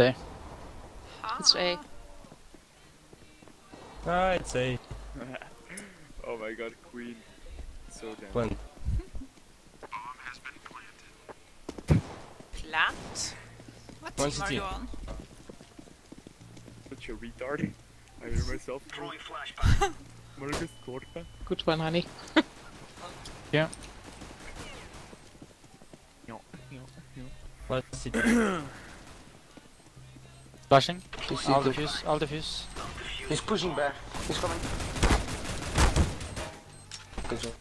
There. It's A. Ah, it's A. oh my god, Queen. So damn. Plant. Plant? What One team are city. you on? Such a retard. I hear myself. Marcus Korta. Good one, honey. One city. Flashing. He's, I'll defuse. I'll defuse. he's pushing back. He's coming. Good job.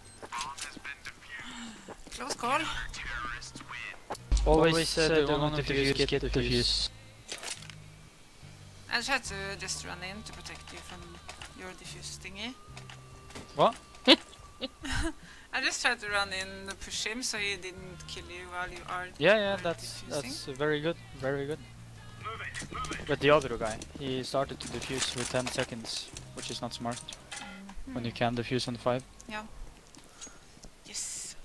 Close call. Always uh, do not defuse, get defuse. I tried to just run in to protect you from your defuse thingy. What? I just tried to run in to push him so he didn't kill you while you are. Yeah, yeah, that's defusing. that's uh, very good, very good. But the other guy, he started to defuse with 10 seconds, which is not smart. Mm-hmm. When you can defuse on 5. Yeah. Yes.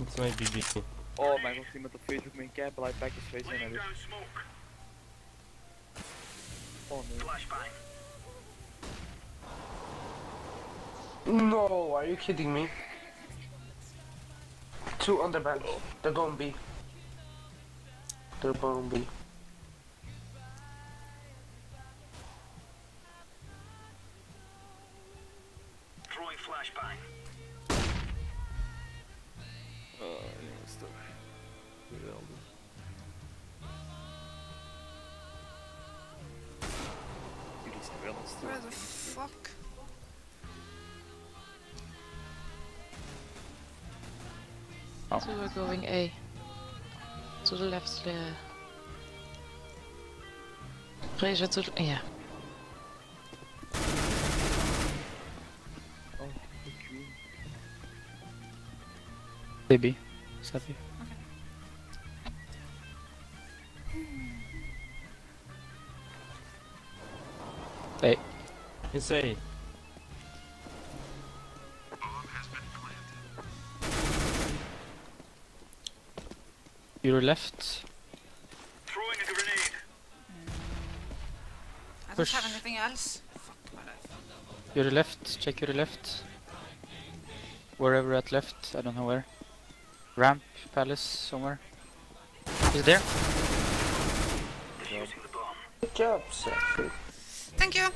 It's my BB. Oh mijn god, iemand op Facebook mijn cap blijft back his face in hebben. Oh nee. No, are you kidding me? Two on the bench. They're going B. They're going B. Uh, jongens toch. Geweldig. Jullie zijn wel een. Where the fuck? So we're going A. To the left. Uh, Razor to the... Yeah. Oh. Baby. Safi. Hey, It's A. your left. I don't Push. have anything else. Fuck my life. Your left, check your left. Wherever at left, I don't know where. Ramp, palace, somewhere. Is there? Good job, Sapphie. Thank you.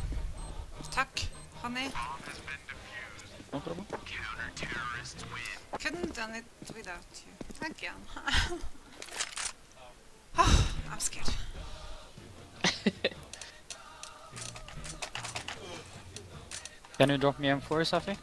Tack, honey. No problem. Couldn't done it without you. Again. I'm scared. Can you drop me M4, Sapphie?